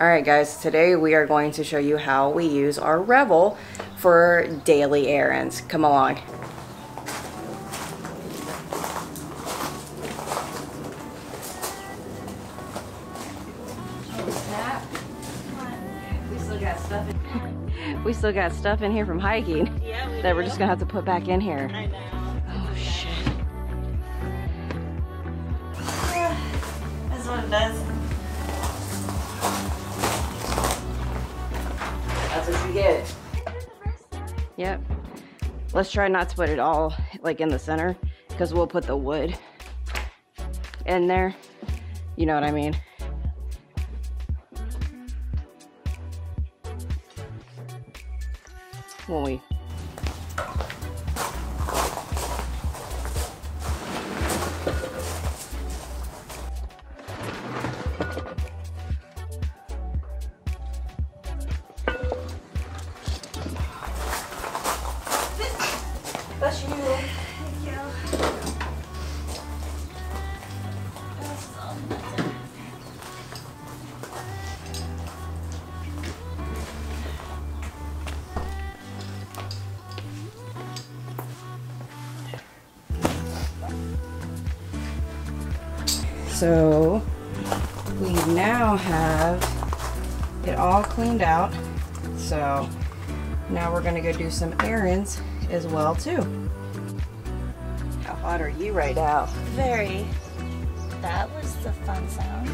All right, guys, today we are going to show you how we use our Revel for daily errands. Come along. We still got stuff in, we still got stuff in here from hiking Yeah, we that we're just gonna have to put back in here. Oh shit. That's what it does. Yep. Let's try not to put it all like in the center because we'll put the wood in there. You know what I mean? When we So we now have it all cleaned out. So now we're gonna go do some errands as well too. How hot are you right now? Very. That was the fun sound.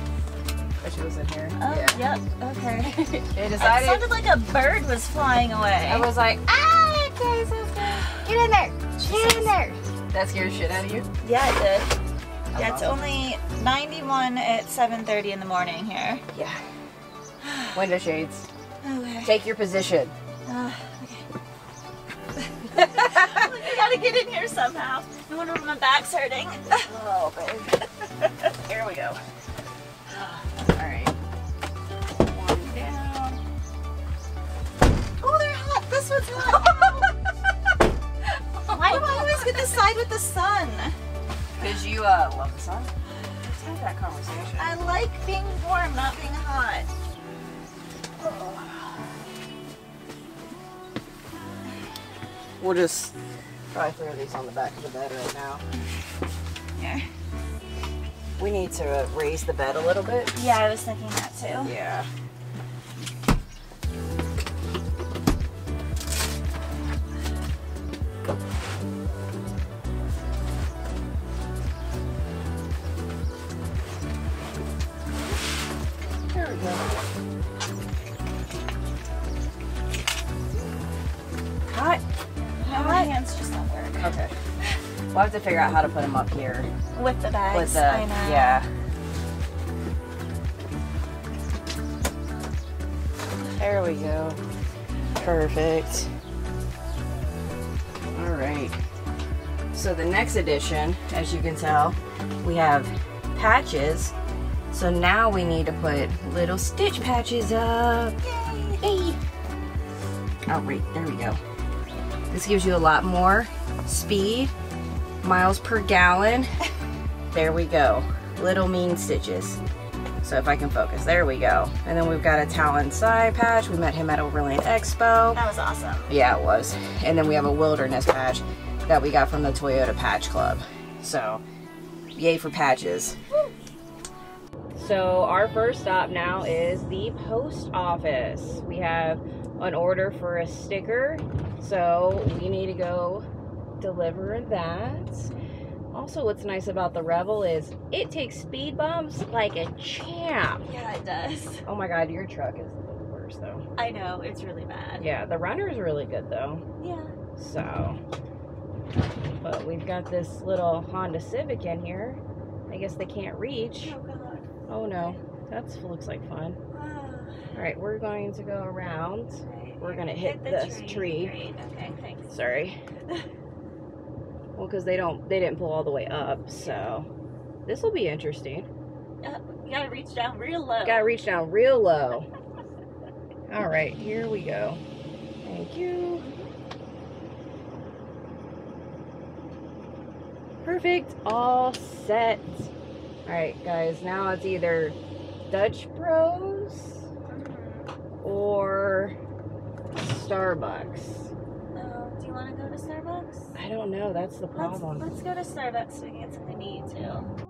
Wish it was in here. Oh, yep. Okay. It It sounded like a bird was flying away. I was like, ah, okay, so get in there, get in there. That scared shit out of you. yeah, it did. Yeah, awesome. only 91 at 7:30 in the morning here. Yeah. Window shades. Okay. Take your position. Uh, okay. I gotta get in here somehow. No wonder my back's hurting. Oh, babe. Here we go. All right. One down. Oh, they're hot. This one's hot. Why do I always get the side with the sun? Because you uh, love the sun. Let's that conversation. I like being warm, not being hot. We'll just probably throw these on the back of the bed right now. Yeah. We need to uh, raise the bed a little bit. Yeah, I was thinking that too. Yeah. We'll have to figure out how to put them up here. With the bags, With the, yeah. There we go. Perfect. All right. So the next edition, as you can tell, we have patches. So now we need to put little stitch patches up. Yay! Oh, right, there we go. This gives you a lot more speed, miles per gallon. There we go. Little mean stitches. So if I can focus, there we go. And then we've got a Talon side patch. We met him at Overland Expo. That was awesome. Yeah, it was. And then we have a wilderness patch that we got from the Toyota Patch Club. So, yay for patches. So, our first stop now is the post office. We have an order for a sticker, so we need to go deliver that. Also, what's nice about the Revel is it takes speed bumps like a champ. Yeah, it does. Oh my god, your truck is the worst though. I know, it's really bad. Yeah, the runner is really good though. Yeah. So, but we've got this little Honda Civic in here. I guess they can't reach. Oh, God. Oh no, that looks like fun. All right, we're going to go around. We're gonna hit the this tree. Great. Okay, thanks. Sorry. Well, because they don't, they didn't pull all the way up, so this will be interesting. Uh, you gotta reach down real low. Gotta reach down real low. all right, here we go. Thank you. Perfect, all set. All right, guys, now it's either Dutch Bros mm-hmm. or Starbucks. Want to go to Starbucks? I don't know. That's the Let's, problem. let's go to Starbucks so we can get something to eat too.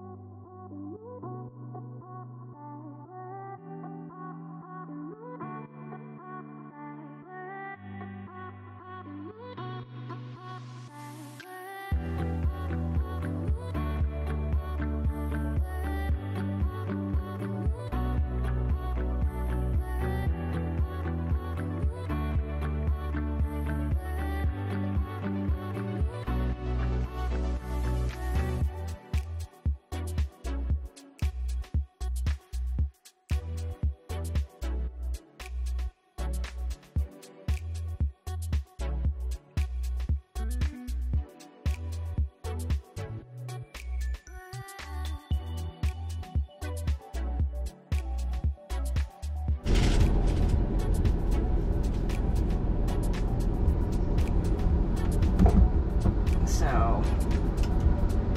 So,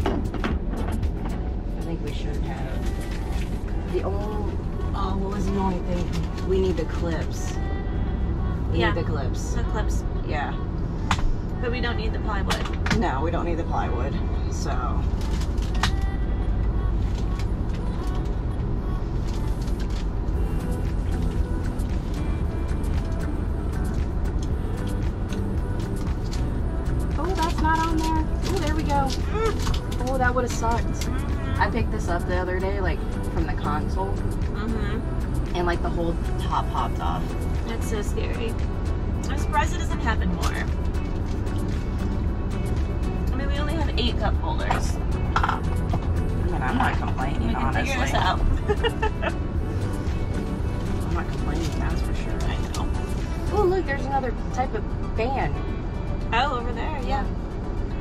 I think we should have the only. Oh, what was the only thing? We need the clips. We Yeah. need the clips. The clips, Yeah. but we don't need the plywood. No, we don't need the plywood. So. Oh, that would have sucked. I picked this up the other day, like from the console, Mm-hmm. and like the whole top popped off. That's so scary. I'm surprised it doesn't happen more. I mean, we only have eight cup holders. I mean, I'm not complaining, We can honestly. figure this out. I'm not complaining, that's for sure. I know. Oh, look, there's another type of van. Oh, over there, yeah.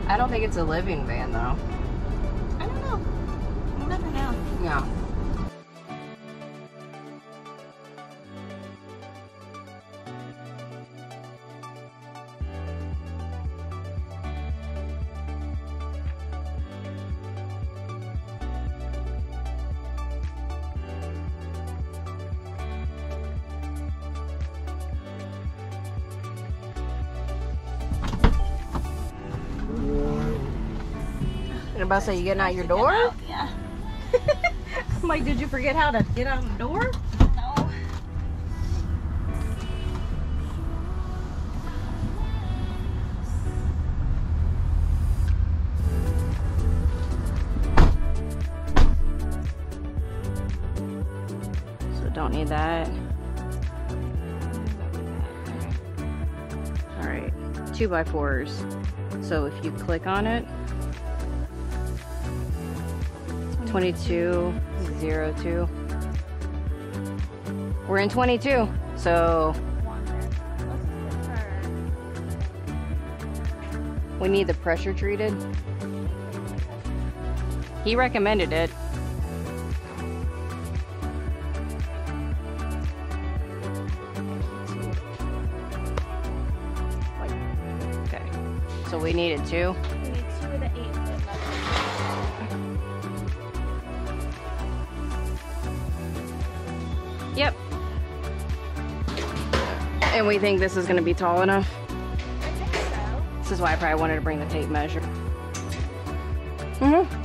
I don't think it's a living van, though. And about to say, you getting out your door? Yeah. I'm like, did you forget how to get out the door? No. So don't need that. All right, two by fours. So if you click on it, 2202. We're in 22. So we need the pressure treated. He recommended it. Okay. So we needed two. Two Yep. And we think this is to be tall enough. This is why I probably wanted to bring the tape measure. Mm-hmm.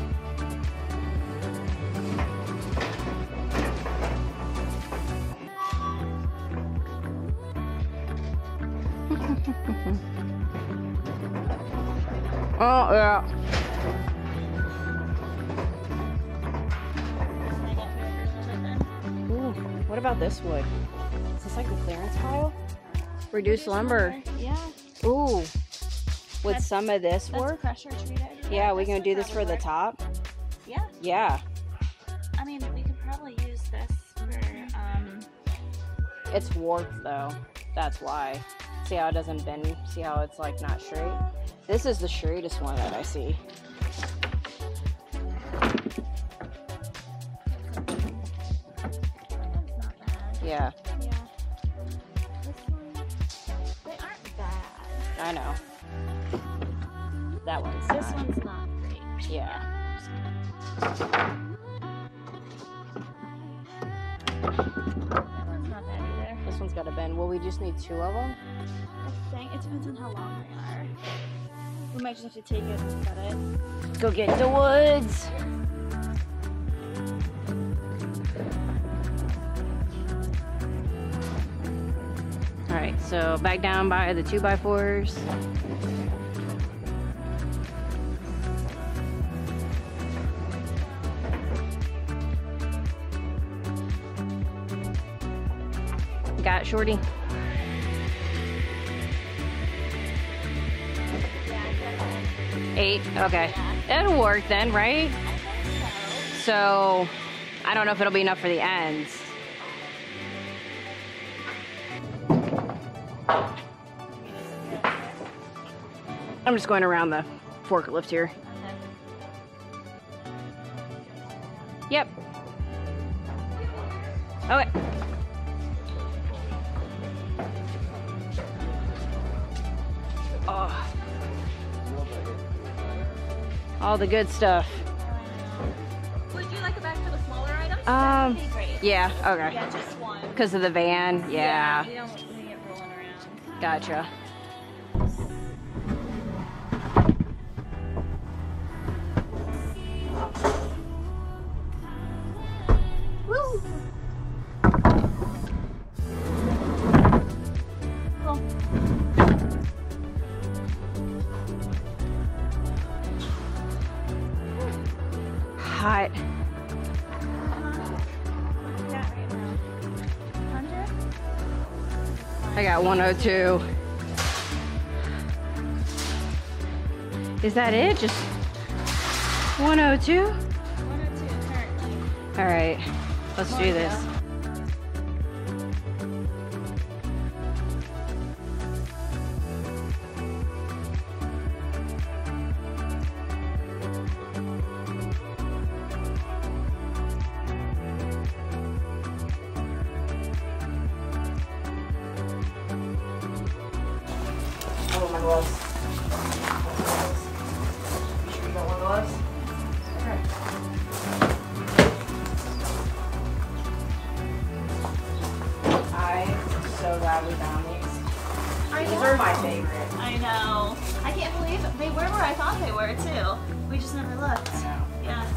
oh, yeah. About this wood? Is this like a clearance pile? Reduced lumber. Yeah. Ooh. Would That's- some of this That's work? pressure treated. Yeah, we gonna do this for the top? Yeah. Yeah. I mean, we could probably use this for, um, It's warped though. That's why. See how it doesn't bend? See how it's like not straight? This is the straightest one that I see. Yeah, Yeah. This one, they aren't bad. I know. That one's This not. one's not great. Yeah. That one's not bad either. This one's got a bend. Well, we just need two of them. I think it depends on how long they are. We might just have to take it and cut it. Go get the woods. So back down by the two by fours. Got Shorty. Eight. Okay. It'll work then, right? So, I don't know if it'll be enough for the ends. I'm just going around the forklift here. Yep. Okay. Oh. All the good stuff. Would you like a bag for the smaller items? Um, That'd be great. Yeah, okay. Yeah, just one. Because of the van, yeah. We don't want to get rolling around. Gotcha. Hot. Yeah, right now. 100? I got 102. Is that it? Just 102? 102. All right, let's do this. These. I These know. are my favorite. I know. I can't believe they were where I thought they were too. We just never looked. Yeah.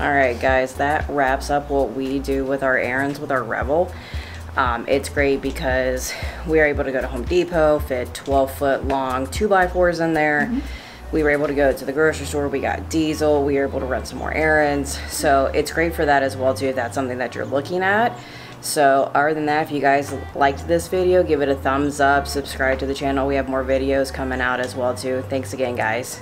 All right, guys, that wraps up what we do with our errands with our Revel. Um, it's great because we are able to go to Home Depot, fit 12 foot long 2x4s in there. We were able to go to the grocery store. We got diesel. We were able to run some more errands. So it's great for that as well, too, if that's something that you're looking at. So other than that, if you guys liked this video, give it a thumbs up, subscribe to the channel. We have more videos coming out as well, too. Thanks again, guys.